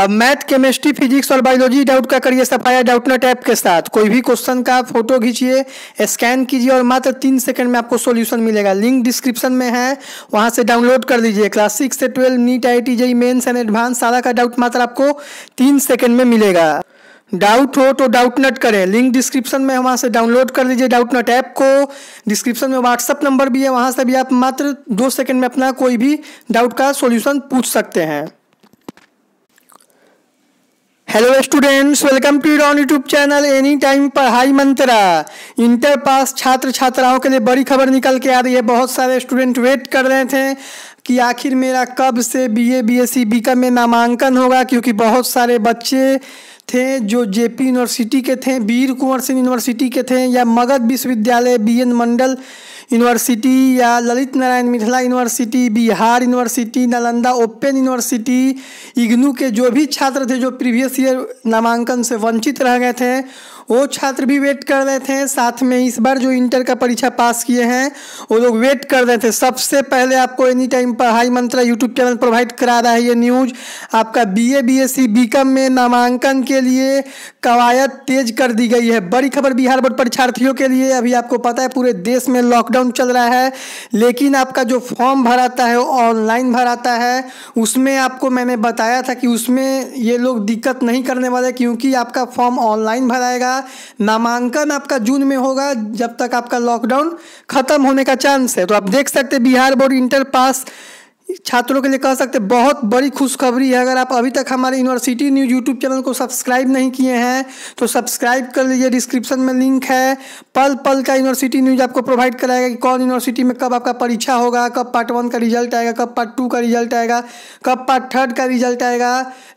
अब math chemistry physics और biology doubt का करिए सफाया डाउटनेट ऐप के साथ। कोई भी क्वेश्चन का फ़ोटो खींचिए स्कैन कीजिए और मात्र तीन सेकंड में आपको सॉल्यूशन मिलेगा। लिंक डिस्क्रिप्शन में है, वहाँ से डाउनलोड कर लीजिए क्लास सिक्स से twelve NEET I T JEE mains and advance सारा का डाउट मात्र आपको तीन सेकंड में मिलेगा। डाउट हो तो डाउट नट करें। लिंक डिस्क्रिप्शन में वहाँ से डाउनलोड कर लीजिए डाउट नट ऐप को। डिस्क्रिप्शन में व्हाट्सअप नंबर भी है। वहाँ से भी आप मात्र दो सेकंड में अपना कोई भी डाउट का सॉल्यूशन पूछ सकते हैं। Hello students welcome to on YouTube channel any time Padhai Mantra. Inter पास छात्र छात्राओं के लिए बड़ी खबर निकल के आ रही है। बहुत सारे स्टूडेंट वेट कर रहे थे कि आखिर मेरा कब से बीए बीएससी बीकॉम में नामांकन होगा, क्योंकि बहुत सारे बच्चे थे जो जेपी यूनिवर्सिटी के थे वीर कुंवर सिंह यूनिवर्सिटी के थे, या मगध विश्वविद्यालय बी एन मंडल यूनिवर्सिटी या Lalit Narayan Mithila university Bihar university Nalanda open university IGNOU के जो भी छात्र थे जो प्रीवियस ईयर नामांकन से वंचित रह गए थे वो छात्र भी वेट कर रहे थे, साथ में इस बार जो इंटर का परीक्षा पास किए हैं, वो लोग वेट कर रहे थे। सबसे पहले आपको एनी टाइम पढ़ाई मंत्रा यूट्यूब चैनल प्रोवाइड करा रहा है ये न्यूज़ आपका B A B S C B में नामांकन के लिए कवायद तेज कर दी गई है। बड़ी खबर बिहार बोर्ड परीक्षार्थियों के लिए, अभी आपको पता है पूरे देश में लॉकडाउन चल रहा है, लेकिन आपका जो फॉर्म भराता है, वो ऑनलाइन भराता है, उसमें आपको मैंने बताया था कि उसमें ये लोग दिक्कत नहीं करने वाले, क्योंकि आपका फॉर्म ऑनलाइन भराएगा। नामांकन आपका जून में होगा, जब तक आपका लॉकडाउन खत्म होने का चांस है। तो आप देख सकते बिहार बोर्ड इंटर पास छात्रों के लिए कह सकते बहुत बड़ी खुशखबरी है। अगर आप अभी तक हमारे यूनिवर्सिटी न्यूज़ यूट्यूब चैनल को सब्सक्राइब नहीं किए हैं तो सब्सक्राइब कर लीजिए। डिस्क्रिप्शन में लिंक है। पल पल का यूनिवर्सिटी न्यूज़ आपको प्रोवाइड कराएगा कि कौन यूनिवर्सिटी में कब आपका परीक्षा होगा, कब पार्ट वन का रिज़ल्ट आएगा, कब पार्ट टू का रिज़ल्ट आएगा, कब पार्ट थर्ड का रिज़ल्ट आएगा।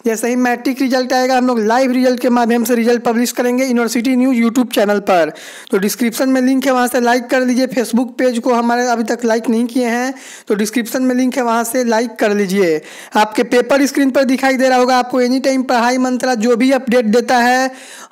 जैसे ही मैट्रिक रिज़ल्ट आएगा, हम लोग लाइव रिज़ल्ट के माध्यम से रिज़ल्ट पब्लिश करेंगे यूनिवर्सिटी न्यूज़ यूट्यूब चैनल पर। तो डिस्क्रिप्शन में लिंक है, वहाँ से लाइक कर लीजिए। फेसबुक पेज को हमारे अभी तक लाइक नहीं किए हैं तो डिस्क्रिप्शन में लिंक है, वहाँ से लाइक कर लीजिए। आपके पेपर स्क्रीन पर दिखाई दे रहा होगा, आपको एनी टाइम पढ़ाई मंत्रा जो भी अपडेट देता है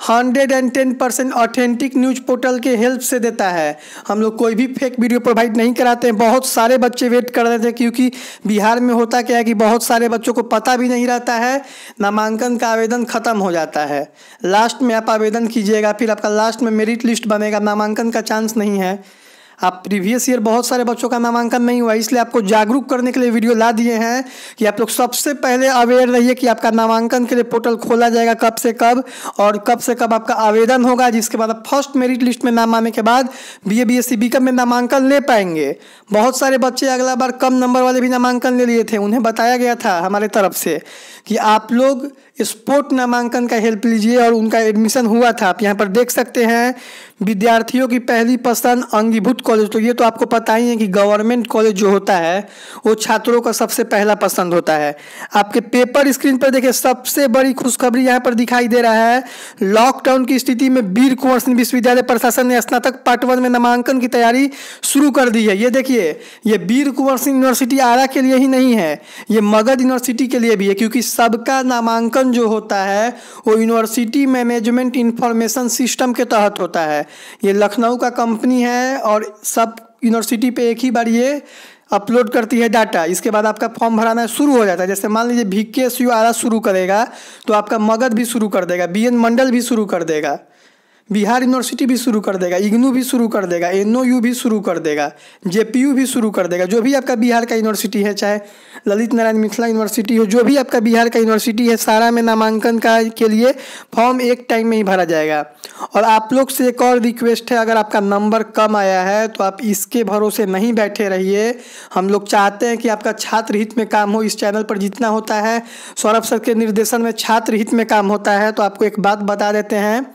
hundred and ten percent authentic news portal के हेल्प से देता है। हम लोग कोई भी फेक वीडियो प्रोवाइड नहीं कराते हैं। बहुत सारे बच्चे वेट कर रहे थे क्योंकि बिहार में होता क्या है कि बहुत सारे बच्चों को पता भी नहीं रहता है, नामांकन का आवेदन ख़त्म हो जाता है। लास्ट में आप आवेदन कीजिएगा, फिर आपका लास्ट में मेरिट लिस्ट बनेगा, नामांकन का चांस नहीं है। आप प्रीवियस ईयर बहुत सारे बच्चों का नामांकन नहीं हुआ, इसलिए आपको जागरूक करने के लिए वीडियो ला दिए हैं कि आप लोग सबसे पहले अवेयर रहिए कि आपका नामांकन के लिए पोर्टल खोला जाएगा कब से कब और कब से कब आपका आवेदन होगा, जिसके बाद आप फ़र्स्ट मेरिट लिस्ट में नाम आने के बाद B A B S C B में नामांकन ले पाएँगे। बहुत सारे बच्चे अगला बार कम नंबर वाले भी नामांकन ले लिए थे, उन्हें बताया गया था हमारे तरफ़ से कि आप लोग स्पोर्ट नामांकन का हेल्प लीजिए और उनका एडमिशन हुआ था। आप यहाँ पर देख सकते हैं, विद्यार्थियों की पहली पसंद अंगीभूत कॉलेज। तो ये तो आपको पता ही है कि गवर्नमेंट कॉलेज जो होता है, वो छात्रों का सबसे पहला पसंद होता है। आपके पेपर स्क्रीन पर देखिए, सबसे बड़ी खुशखबरी यहाँ पर दिखाई दे रहा है। लॉकडाउन की स्थिति में वीर कुंवर सिंह विश्वविद्यालय प्रशासन ने स्नातक पार्ट वन में नामांकन की तैयारी शुरू कर दी है। ये देखिए, ये वीर कुंवर सिंह यूनिवर्सिटी आरा के लिए ही नहीं है, ये मगध यूनिवर्सिटी के लिए भी है, क्योंकि सबका नामांकन जो होता है, वो यूनिवर्सिटी मैनेजमेंट इंफॉर्मेशन सिस्टम के तहत होता है। ये लखनऊ का कंपनी है और सब यूनिवर्सिटी पे एक ही बार ये अपलोड करती है डाटा इसके बाद आपका फॉर्म भराना शुरू हो जाता है। जैसे मान लीजिए भी के शुरू करेगा तो आपका मगध भी शुरू कर देगा बी एन मंडल भी शुरू कर देगा। बिहार यूनिवर्सिटी भी शुरू कर देगा, इग्नू भी शुरू कर देगा, एनओयू भी शुरू कर देगा, जेपीयू भी शुरू कर देगा, जो भी आपका बिहार का यूनिवर्सिटी है, चाहे ललित नारायण मिथिला यूनिवर्सिटी हो, जो भी आपका बिहार का यूनिवर्सिटी है, सारा में नामांकन का के लिए फॉर्म एक टाइम में ही भरा जाएगा। और आप लोग से एक और रिक्वेस्ट है, अगर आपका नंबर कम आया है तो आप इसके भरोसे नहीं बैठे रहिए। हम लोग चाहते हैं कि आपका छात्र हित में काम हो, इस चैनल पर जितना होता है, सौरभ सर के निर्देशन में छात्र हित में काम होता है तो आपको एक बात बता देते हैं।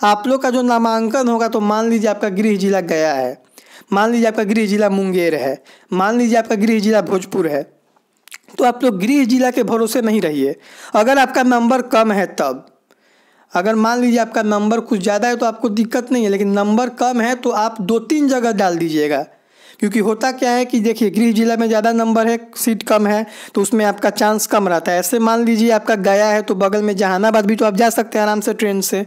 आप लोग का जो नामांकन होगा तो मान लीजिए आपका गृह जिला गया है, मान लीजिए आपका गृह जिला मुंगेर है, मान लीजिए आपका गृह जिला भोजपुर है तो आप लोग गृह जिला के भरोसे नहीं रहिए। अगर आपका नंबर कम है तब, अगर मान लीजिए आपका नंबर कुछ ज़्यादा है तो आपको दिक्कत नहीं है, लेकिन नंबर कम है तो आप दो तीन जगह डाल दीजिएगा। क्योंकि होता क्या है कि देखिए, गृह जिला में ज़्यादा नंबर है, सीट कम है तो उसमें आपका चांस कम रहता है। ऐसे मान लीजिए आपका गया है तो बगल में जहानाबाद भी तो आप जा सकते हैं आराम से ट्रेन से।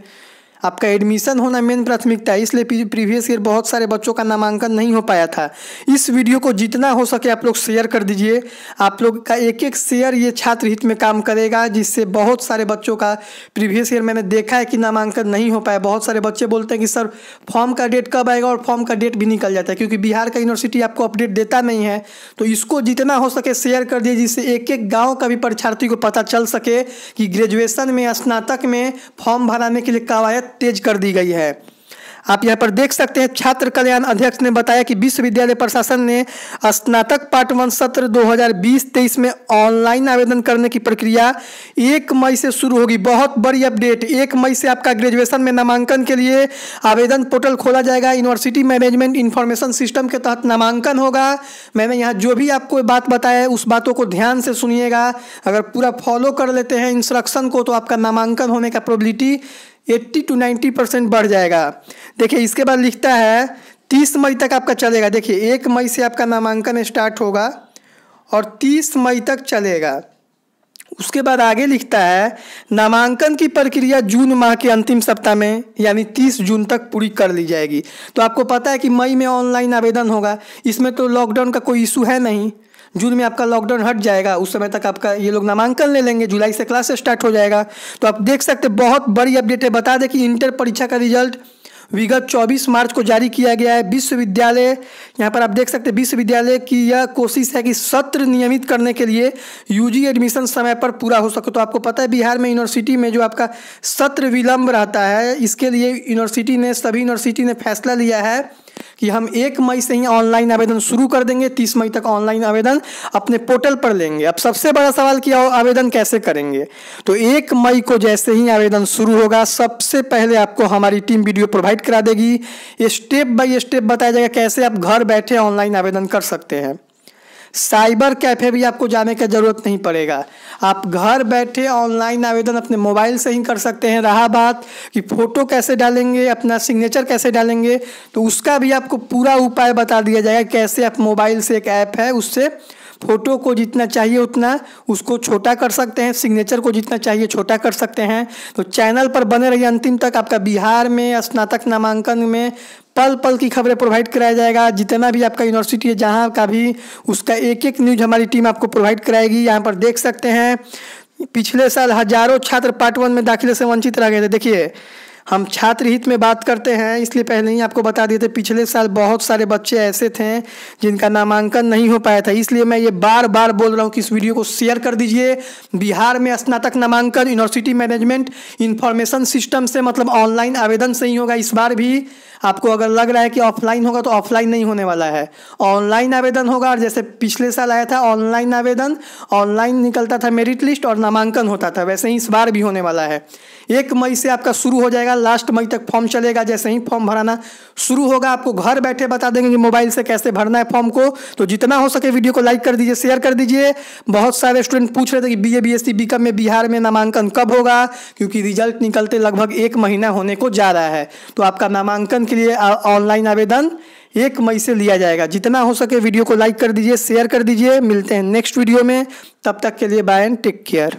आपका एडमिशन होना मेन प्राथमिकता है, इसलिए प्रीवियस ईयर बहुत सारे बच्चों का नामांकन नहीं हो पाया था। इस वीडियो को जितना हो सके आप लोग शेयर कर दीजिए। आप लोग का एक एक शेयर ये छात्र हित में काम करेगा, जिससे बहुत सारे बच्चों का प्रीवियस ईयर मैंने देखा है कि नामांकन नहीं हो पाया। बहुत सारे बच्चे बोलते हैं कि, सर फॉर्म का डेट कब आएगा और फॉर्म का डेट भी निकल जाता है, क्योंकि बिहार का यूनिवर्सिटी आपको अपडेट देता नहीं है। तो इसको जितना हो सके शेयर कर दिए जिससे एक एक गाँव का भी परीक्षार्थी को पता चल सके कि ग्रेजुएशन में स्नातक में फॉर्म भराने के लिए कवायद तेज कर दी गई है। आप यहाँ पर देख सकते हैं, छात्र कल्याण अध्यक्ष ने बताया कि विश्वविद्यालय प्रशासन ने स्नातक पार्ट वन सत्र 2020-23 में ऑनलाइन आवेदन करने की प्रक्रिया एक मई से शुरू होगी। बहुत बड़ी अपडेट। एक मई से आपका ग्रेजुएशन में नामांकन के लिए आवेदन पोर्टल खोला जाएगा। यूनिवर्सिटी मैनेजमेंट इंफॉर्मेशन सिस्टम के तहत नामांकन होगा। मैंने यहाँ जो भी आपको बात बताया है, उस बातों को ध्यान से सुनिएगा। अगर पूरा फॉलो कर लेते हैं इंस्ट्रक्शन को तो आपका नामांकन होने का probability eighty two ninety percent बढ़ जाएगा। देखिए, इसके बाद लिखता है, तीस मई तक आपका चलेगा। देखिए, एक मई से आपका नामांकन स्टार्ट होगा और तीस मई तक चलेगा। उसके बाद आगे लिखता है, नामांकन की प्रक्रिया जून माह के अंतिम सप्ताह में, यानी 30 जून तक पूरी कर ली जाएगी। तो आपको पता है कि मई में ऑनलाइन आवेदन होगा। इसमें तो लॉकडाउन का कोई इशू है नहीं। जून में आपका लॉकडाउन हट जाएगा, उस समय तक आपका ये लोग नामांकन ले लेंगे, जुलाई से क्लास स्टार्ट हो जाएगा। तो आप देख सकते बहुत बड़ी अपडेट है। बता दें कि इंटर परीक्षा का रिज़ल्ट विगत 24 मार्च को जारी किया गया है। विश्वविद्यालय, यहाँ पर आप देख सकते हैं, विश्वविद्यालय की यह कोशिश है कि सत्र नियमित करने के लिए यूजी एडमिशन समय पर पूरा हो सके। तो आपको पता है, बिहार में यूनिवर्सिटी में जो आपका सत्र विलंब रहता है, इसके लिए यूनिवर्सिटी ने, सभी यूनिवर्सिटी ने फैसला लिया है कि हम एक मई से ही ऑनलाइन आवेदन शुरू कर देंगे, तीस मई तक ऑनलाइन आवेदन अपने पोर्टल पर लेंगे। अब सबसे बड़ा सवाल कि आवेदन कैसे करेंगे? तो एक मई को जैसे ही आवेदन शुरू होगा, सबसे पहले आपको हमारी टीम वीडियो प्रोवाइड करा देगी। स्टेप बाई स्टेप बताया जाएगा कैसे आप घर बैठे ऑनलाइन आवेदन कर सकते हैं। साइबर कैफ़े भी आपको जाने की ज़रूरत नहीं पड़ेगा। आप घर बैठे ऑनलाइन आवेदन अपने मोबाइल से ही कर सकते हैं। रहा बात कि फ़ोटो कैसे डालेंगे, अपना सिग्नेचर कैसे डालेंगे तो उसका भी आपको पूरा उपाय बता दिया जाएगा कैसे आप मोबाइल से एक ऐप है, उससे फ़ोटो को जितना चाहिए उतना उसको छोटा कर सकते हैं, सिग्नेचर को जितना चाहिए छोटा कर सकते हैं। तो चैनल पर बने रहिए। अंतिम तक आपका बिहार में, स्नातक नामांकन में पल पल की खबरें प्रोवाइड कराया जाएगा। जितना भी आपका यूनिवर्सिटी है, जहाँ का भी उसका एक एक न्यूज़ हमारी टीम आपको प्रोवाइड कराएगी। यहाँ पर देख सकते हैं, पिछले साल हज़ारों छात्र पार्ट वन में दाखिले से वंचित रह गए थे। देखिए, हम छात्र हित में बात करते हैं, इसलिए पहले ही आपको बता दिए थे, पिछले साल बहुत सारे बच्चे ऐसे थे जिनका नामांकन नहीं हो पाया था। इसलिए मैं ये बार बार बोल रहा हूँ कि इस वीडियो को शेयर कर दीजिए। बिहार में स्नातक नामांकन यूनिवर्सिटी मैनेजमेंट इन्फॉर्मेशन सिस्टम से मतलब ऑनलाइन आवेदन से ही होगा। इस बार भी आपको अगर लग रहा है कि ऑफलाइन होगा तो ऑफलाइन नहीं होने वाला है। ऑनलाइन आवेदन होगा और जैसे पिछले साल आया था, ऑनलाइन आवेदन, ऑनलाइन निकलता था मेरिट लिस्ट और नामांकन होता था, वैसे ही इस बार भी होने वाला है। एक मई से आपका शुरू हो जाएगा, लास्ट मई तक फॉर्म चलेगा, जैसे ही फॉर्म भराना शुरू होगा, आपको घर बैठे बता देंगे मोबाइल से कैसे भरना है फॉर्म को। तो जितना हो सके वीडियो को लाइक कर दीजिए, शेयर कर दीजिए। बहुत सारे स्टूडेंट पूछ रहे थे कि B A B S C B में, बिहार में नामांकन कब होगा, क्योंकि रिज़ल्ट निकलते लगभग एक महीना होने को जा रहा है। तो आपका नामांकन के लिए ऑनलाइन आवेदन एक मई से लिया जाएगा। जितना हो सके वीडियो को लाइक कर दीजिए शेयर कर दीजिए। मिलते हैं नेक्स्ट वीडियो में। तब तक के लिए बाय एंड टेक केयर